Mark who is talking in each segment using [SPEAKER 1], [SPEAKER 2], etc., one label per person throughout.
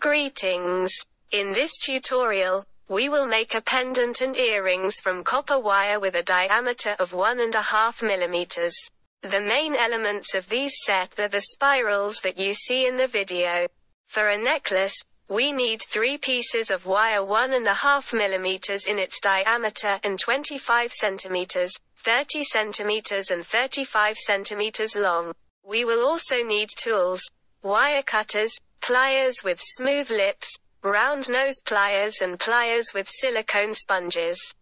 [SPEAKER 1] Greetings. In this tutorial, we will make a pendant and earrings from copper wire with a diameter of 1.5 millimeters. The main elements of these set are the spirals that you see in the video. For a necklace, we need three pieces of wire 1.5 millimeters in its diameter and 25 centimeters, 30 centimeters and 35 centimeters long. We will also need tools, wire cutters, pliers with smooth lips, round nose pliers and pliers with silicone sponges.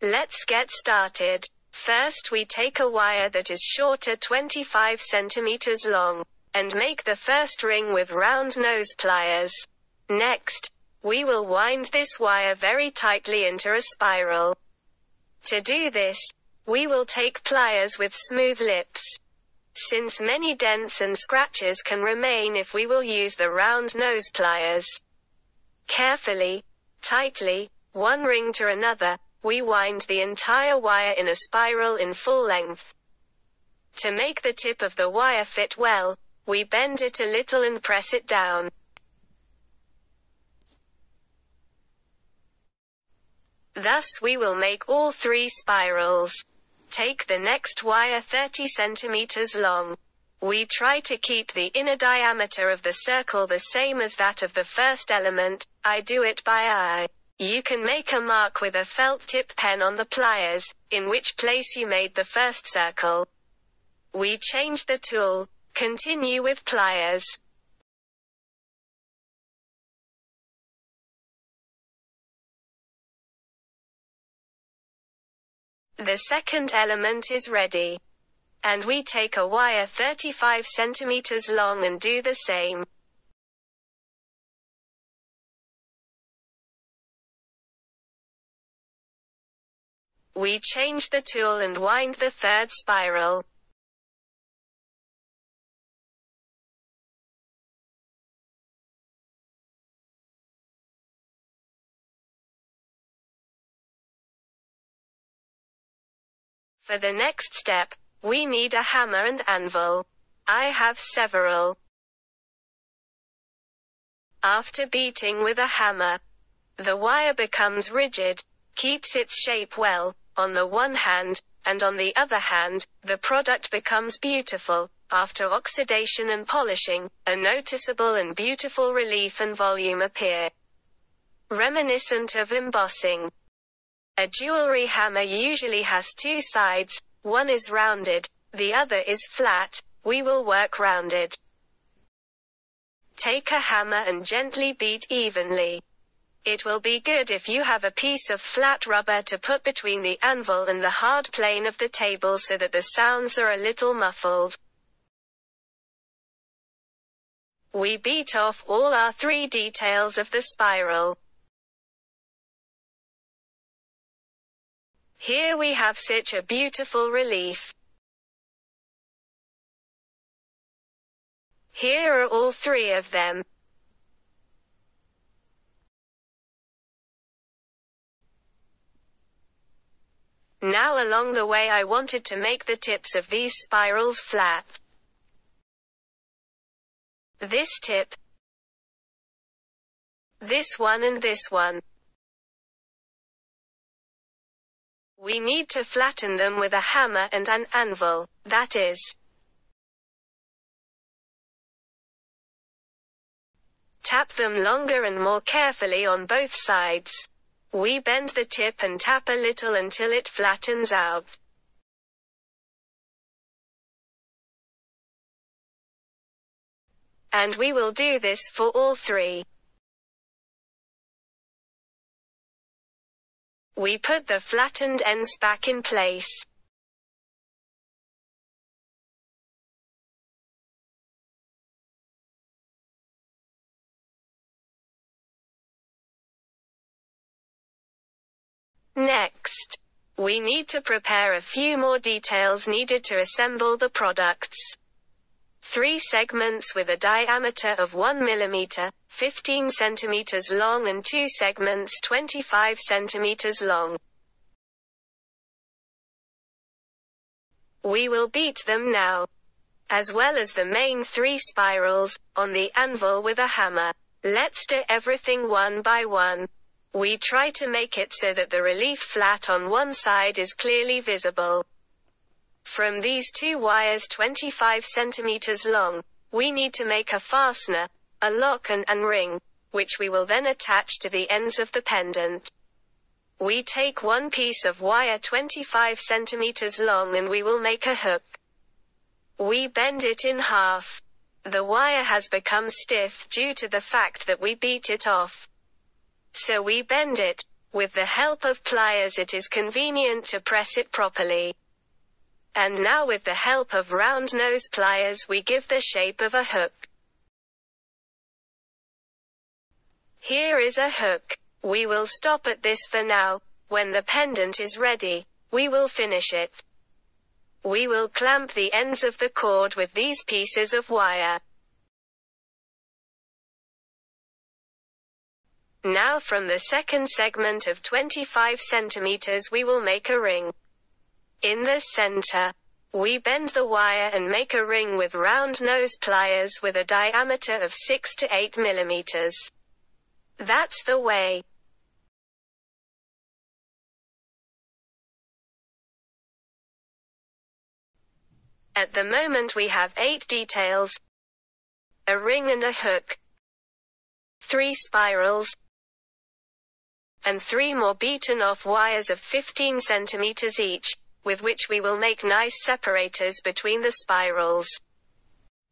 [SPEAKER 1] Let's get started. First we take a wire that is shorter 25 centimeters long, and make the first ring with round nose pliers. Next, we will wind this wire very tightly into a spiral. To do this, we will take pliers with smooth lips. Since many dents and scratches can remain if we will use the round nose pliers. Carefully, tightly, one ring to another, we wind the entire wire in a spiral in full length. To make the tip of the wire fit well, we bend it a little and press it down. Thus we will make all three spirals. Take the next wire 30 centimeters long. We try to keep the inner diameter of the circle the same as that of the first element, I do it by eye. You can make a mark with a felt tip pen on the pliers, in which place you made the first circle. We change the tool, continue with pliers. The second element is ready. And we take a wire 35 centimeters long and do the same. We change the tool and wind the third spiral. For the next step, we need a hammer and anvil. I have several. After beating with a hammer, the wire becomes rigid, keeps its shape well, on the one hand, and on the other hand, the product becomes beautiful. After oxidation and polishing, a noticeable and beautiful relief and volume appear. Reminiscent of embossing. A jewelry hammer usually has two sides, one is rounded, the other is flat, we will work rounded. Take a hammer and gently beat evenly. It will be good if you have a piece of flat rubber to put between the anvil and the hard plane of the table so that the sounds are a little muffled. We beat off all our three details of the spiral. Here we have such a beautiful relief. Here are all three of them. Now along the way I wanted to make the tips of these spirals flat. This tip, this one and this one. We need to flatten them with a hammer and an anvil, that is. Tap them longer and more carefully on both sides. We bend the tip and tap a little until it flattens out. And we will do this for all three. We put the flattened ends back in place. Next, we need to prepare a few more details needed to assemble the products. Three segments with a diameter of 1 mm, 15 cm long and two segments 25 cm long. We will beat them now. As well as the main three spirals, on the anvil with a hammer. Let's do everything one by one. We try to make it so that the relief flat on one side is clearly visible. From these two wires 25 centimeters long, we need to make a fastener, a lock and, and ring, which we will then attach to the ends of the pendant. We take one piece of wire 25 centimeters long and we will make a hook. We bend it in half. The wire has become stiff due to the fact that we beat it off. So we bend it. With the help of pliers it is convenient to press it properly. And now with the help of round nose pliers we give the shape of a hook. Here is a hook. We will stop at this for now. When the pendant is ready, we will finish it. We will clamp the ends of the cord with these pieces of wire. Now from the second segment of 25 centimeters we will make a ring. In the center, we bend the wire and make a ring with round nose pliers with a diameter of 6 to 8 millimeters. That's the way. At the moment we have 8 details, a ring and a hook, 3 spirals, and 3 more beaten off wires of 15 centimeters each, with which we will make nice separators between the spirals.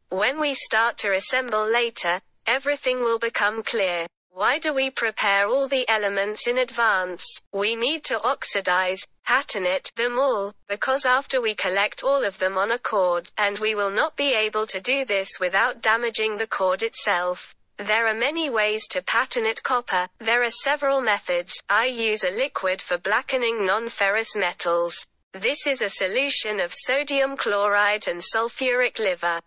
[SPEAKER 1] When we start to assemble later, everything will become clear. Why do we prepare all the elements in advance? We need to oxidize, patinate, them all, because after we collect all of them on a cord, and we will not be able to do this without damaging the cord itself. There are many ways to patinate copper. There are several methods. I use a liquid for blackening non-ferrous metals. This is a solution of sodium chloride and sulfuric liver.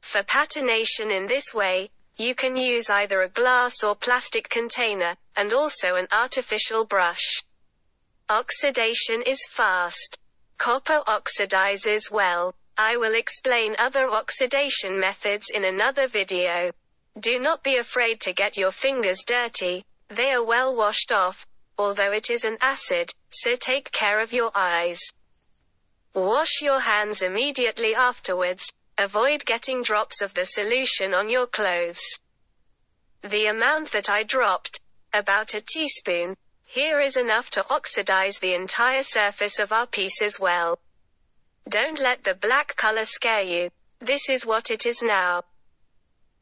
[SPEAKER 1] For patination in this way, you can use either a glass or plastic container, and also an artificial brush. Oxidation is fast. Copper oxidizes well. I will explain other oxidation methods in another video. Do not be afraid to get your fingers dirty, they are well washed off, although it is an acid, so take care of your eyes. Wash your hands immediately afterwards, Avoid getting drops of the solution on your clothes. The amount that I dropped, about a teaspoon, here is enough to oxidize the entire surface of our piece as well. Don't let the black color scare you, this is what it is now.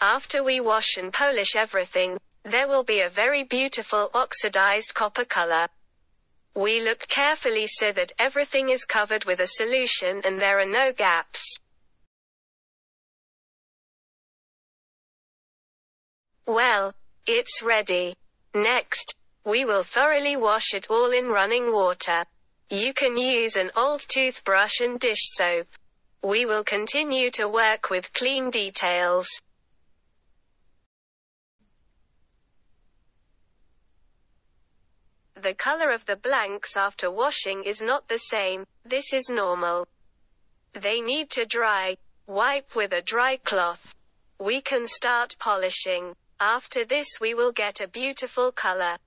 [SPEAKER 1] After we wash and polish everything, there will be a very beautiful oxidized copper color. We look carefully so that everything is covered with a solution and there are no gaps. Well, it's ready. Next, we will thoroughly wash it all in running water. You can use an old toothbrush and dish soap. We will continue to work with clean details. The color of the blanks after washing is not the same, this is normal. They need to dry. Wipe with a dry cloth. We can start polishing. After this we will get a beautiful color.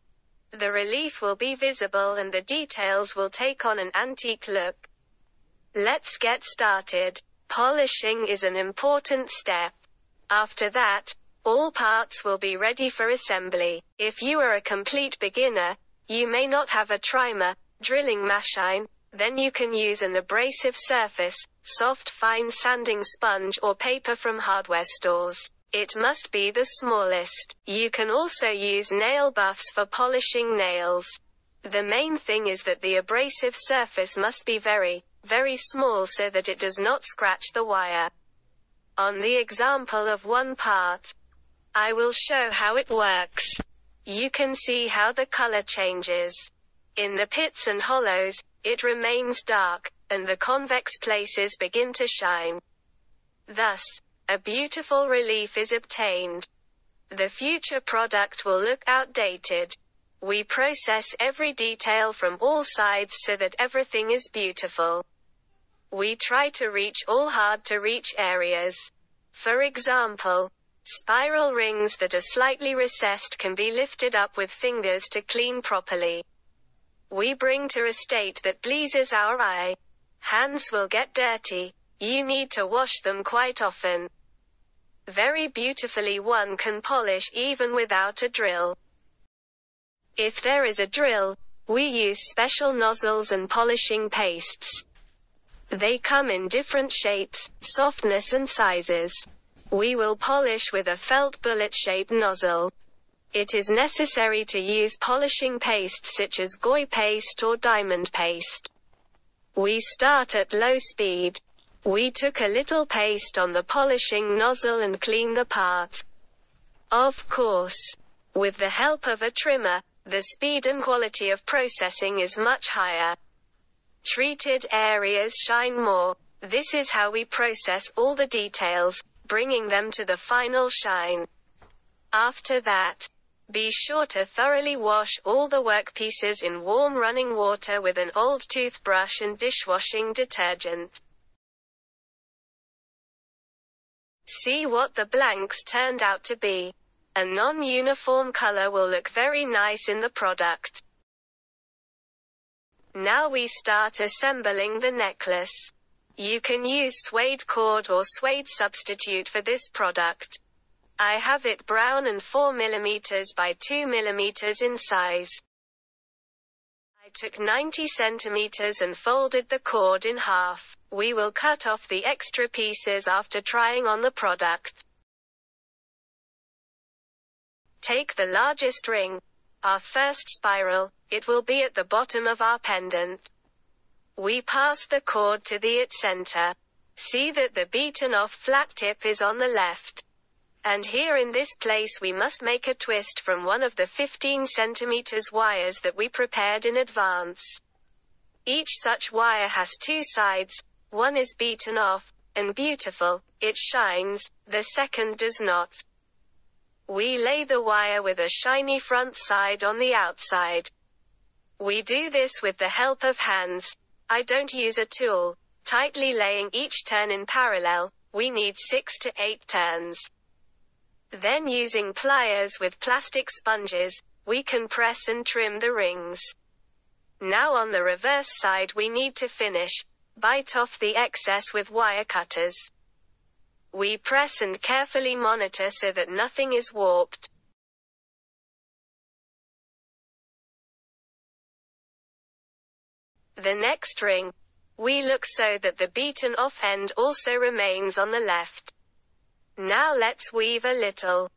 [SPEAKER 1] The relief will be visible and the details will take on an antique look. Let's get started. Polishing is an important step. After that, all parts will be ready for assembly. If you are a complete beginner, you may not have a trimmer, drilling machine, then you can use an abrasive surface, soft fine sanding sponge or paper from hardware stores. It must be the smallest. You can also use nail buffs for polishing nails. The main thing is that the abrasive surface must be very, very small so that it does not scratch the wire. On the example of one part, I will show how it works. You can see how the color changes. In the pits and hollows, it remains dark, and the convex places begin to shine. Thus, a beautiful relief is obtained. The future product will look outdated. We process every detail from all sides so that everything is beautiful. We try to reach all hard to reach areas. For example, spiral rings that are slightly recessed can be lifted up with fingers to clean properly. We bring to a state that pleases our eye. Hands will get dirty. You need to wash them quite often. Very beautifully one can polish even without a drill. If there is a drill, we use special nozzles and polishing pastes. They come in different shapes, softness and sizes. We will polish with a felt bullet-shaped nozzle. It is necessary to use polishing paste such as GOI paste or diamond paste. We start at low speed. We took a little paste on the polishing nozzle and clean the part. Of course, with the help of a trimmer, the speed and quality of processing is much higher. Treated areas shine more. This is how we process all the details, bringing them to the final shine. After that, be sure to thoroughly wash all the workpieces in warm running water with an old toothbrush and dishwashing detergent. See what the blanks turned out to be. A non-uniform color will look very nice in the product. Now we start assembling the necklace. You can use suede cord or suede substitute for this product. I have it brown and 4 mm by 2 mm in size. I took 90 centimeters and folded the cord in half. We will cut off the extra pieces after trying on the product. Take the largest ring, our first spiral, it will be at the bottom of our pendant. We pass the cord to the it center. See that the beaten off flat tip is on the left. And here in this place we must make a twist from one of the 15 centimeters wires that we prepared in advance. Each such wire has two sides, one is beaten off, and beautiful, it shines, the second does not. We lay the wire with a shiny front side on the outside. We do this with the help of hands. I don't use a tool. Tightly laying each turn in parallel, we need 6 to 8 turns. Then using pliers with plastic sponges, we can press and trim the rings. Now on the reverse side we need to finish, bite off the excess with wire cutters. We press and carefully monitor so that nothing is warped. The next ring. We look so that the beaten off end also remains on the left. Now let's weave a little.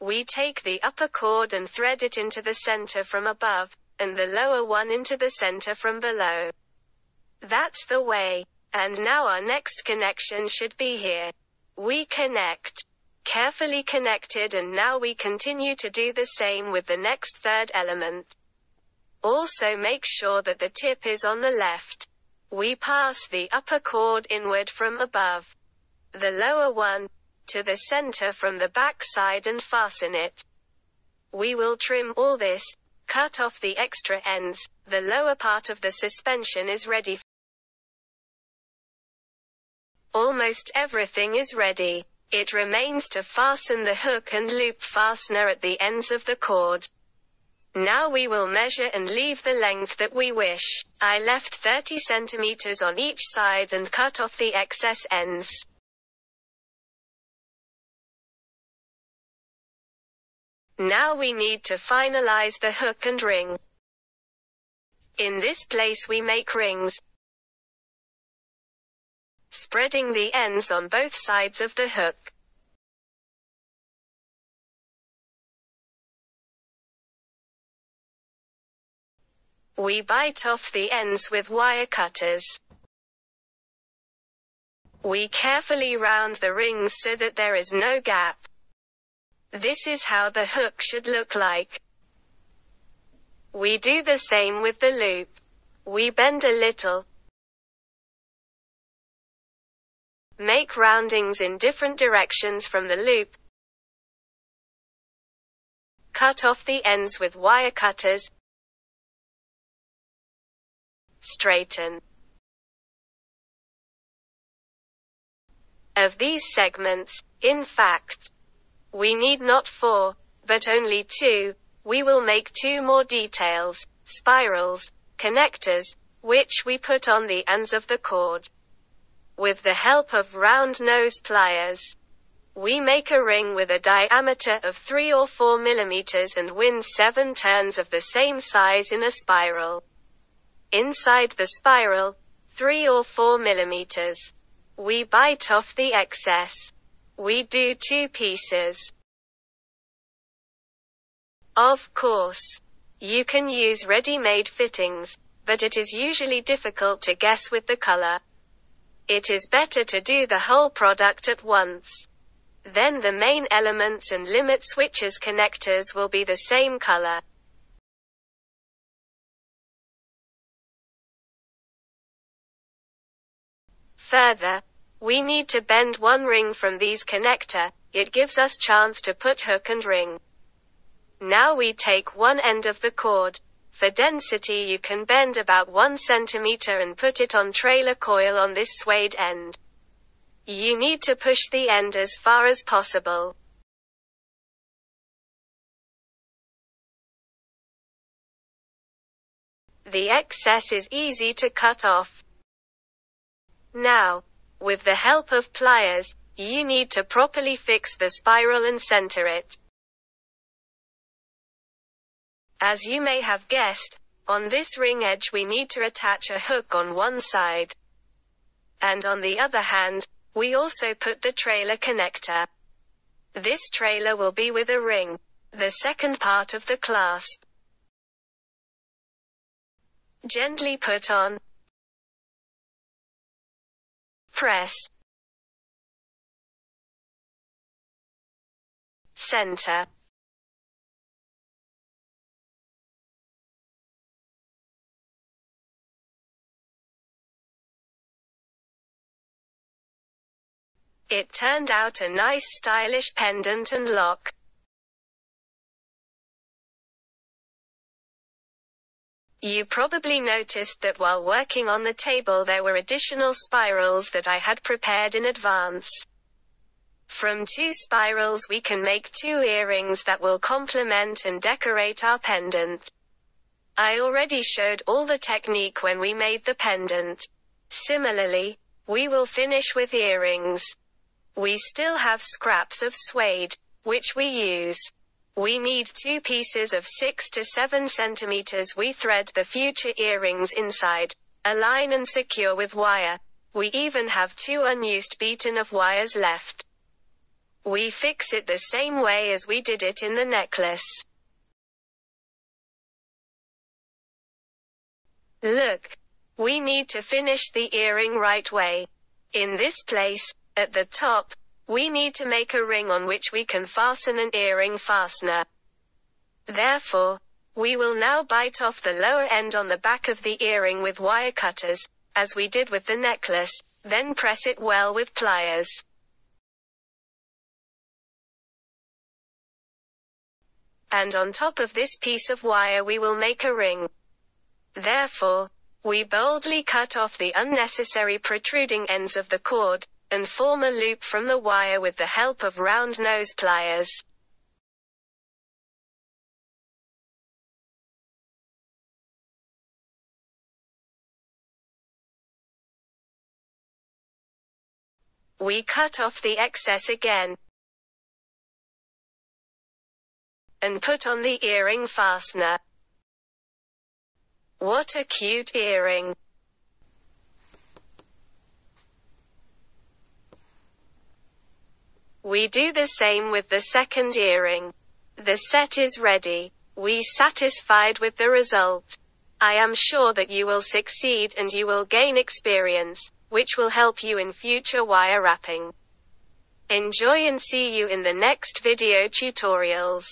[SPEAKER 1] We take the upper cord and thread it into the center from above, and the lower one into the center from below. That's the way. And now our next connection should be here. We connect. Carefully connected and now we continue to do the same with the next third element. Also make sure that the tip is on the left. We pass the upper cord inward from above. The lower one, to the center from the back side and fasten it. We will trim all this, cut off the extra ends, the lower part of the suspension is ready. Almost everything is ready. It remains to fasten the hook and loop fastener at the ends of the cord. Now we will measure and leave the length that we wish. I left 30 centimeters on each side and cut off the excess ends. Now we need to finalize the hook and ring. In this place we make rings, spreading the ends on both sides of the hook. We bite off the ends with wire cutters. We carefully round the rings so that there is no gap. This is how the hook should look like. We do the same with the loop. We bend a little, Make roundings in different directions from the loop. Cut off the ends with wire cutters. Straighten. Of these segments, In fact, we need not four, but only two. We will make two more details, spirals, connectors, which we put on the ends of the cord. With the help of round nose pliers, we make a ring with a diameter of 3 or 4 millimeters and win 7 turns of the same size in a spiral. Inside the spiral, 3 or 4 millimeters. We bite off the excess. We do two pieces. Of course, you can use ready-made fittings, but it is usually difficult to guess with the color. It is better to do the whole product at once. Then the main elements and limit switches connectors will be the same color. Further, we need to bend one ring from these connector, it gives us chance to put hook and ring. Now we take one end of the cord. For density you can bend about 1 centimeter and put it on trailer coil on this suede end. You need to push the end as far as possible. The excess is easy to cut off. Now, with the help of pliers, you need to properly fix the spiral and center it. As you may have guessed, on this ring edge we need to attach a hook on one side. And on the other hand, we also put the trailer connector. This trailer will be with a ring, the second part of the clasp. Gently put on. Press. Center. It turned out a nice stylish pendant and lock. You probably noticed that while working on the table there were additional spirals that I had prepared in advance. From two spirals we can make two earrings that will complement and decorate our pendant. I already showed all the technique when we made the pendant. Similarly, we will finish with earrings. We still have scraps of suede, which we use. We need two pieces of 6 to 7 centimeters. We thread the future earrings inside, align and secure with wire. We even have two unused beaten of wires left. We fix it the same way as we did it in the necklace. Look. We need to finish the earring right way. In this place, at the top, we need to make a ring on which we can fasten an earring fastener. Therefore, we will now bite off the lower end on the back of the earring with wire cutters, as we did with the necklace, then press it well with pliers. And on top of this piece of wire we will make a ring. Therefore, we boldly cut off the unnecessary protruding ends of the cord, and form a loop from the wire with the help of round nose pliers. We cut off the excess again and put on the earring fastener. What a cute earring! We do the same with the second earring. The set is ready. We satisfied with the result. I am sure that you will succeed and you will gain experience, which will help you in future wire wrapping. Enjoy and see you in the next video tutorials.